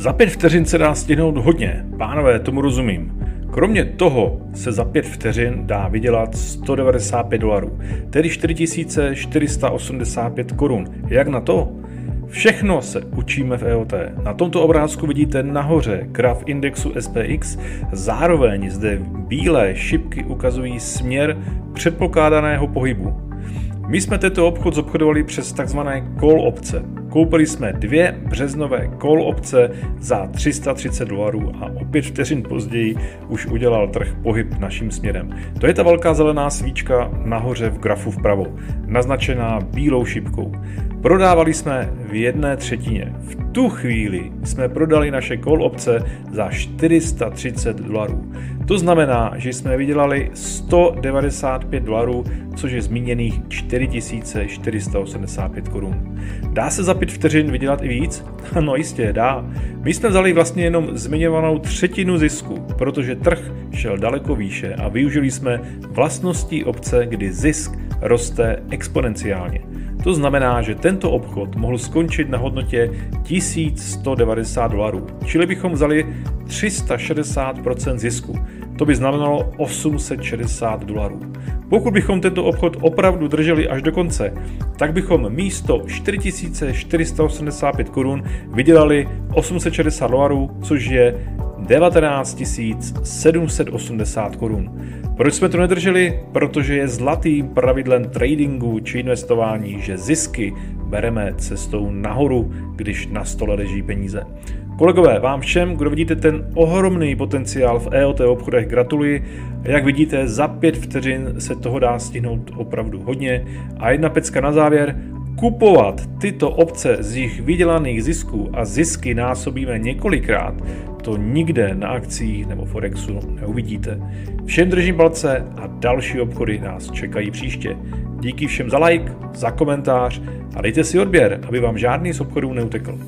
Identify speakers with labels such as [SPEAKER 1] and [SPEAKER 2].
[SPEAKER 1] Za pět vteřin se dá stihnout hodně, pánové, tomu rozumím. Kromě toho se za pět vteřin dá vydělat 195 dolarů, tedy 4485 korun. Jak na to? Všechno se učíme v EOT. Na tomto obrázku vidíte nahoře graf indexu SPX, zároveň zde bílé šipky ukazují směr předpokládaného pohybu. My jsme tento obchod zobchodovali přes takzvané call opce. Koupili jsme dvě březnové call opce za 330 dolarů a o pět vteřin později už udělal trh pohyb naším směrem. To je ta velká zelená svíčka nahoře v grafu vpravo, naznačená bílou šipkou. Prodávali jsme v jedné třetině. V tu chvíli jsme prodali naše call opce za 430 dolarů. To znamená, že jsme vydělali 195 dolarů, což je zmíněných 4485 korun. Dá se za 5 vteřin vydělat i víc? No jistě, dá. My jsme vzali vlastně jenom zmiňovanou třetinu zisku, protože trh šel daleko výše a využili jsme vlastností obce, kdy zisk roste exponenciálně. To znamená, že tento obchod mohl skončit na hodnotě 1190 dolarů, čili bychom vzali 360% zisku. To by znamenalo 860 dolarů. Pokud bychom tento obchod opravdu drželi až do konce, tak bychom místo 4485 korun vydělali 860 dolarů, což je 19 780 korun. Proč jsme to nedrželi? Protože je zlatým pravidlem tradingu či investování, že zisky bereme cestou nahoru, když na stole leží peníze. Kolegové, vám všem, kdo vidíte ten ohromný potenciál v EOT obchodech, gratuluji. Jak vidíte, za pět vteřin se toho dá stihnout opravdu hodně. A jedna pecka na závěr, kupovat tyto obce z jejich vydělaných zisků a zisky násobíme několikrát, to nikde na akcích nebo Forexu neuvidíte. Všem držím palce a další obchody nás čekají příště. Díky všem za like, za komentář a dejte si odběr, aby vám žádný z obchodů neutekl.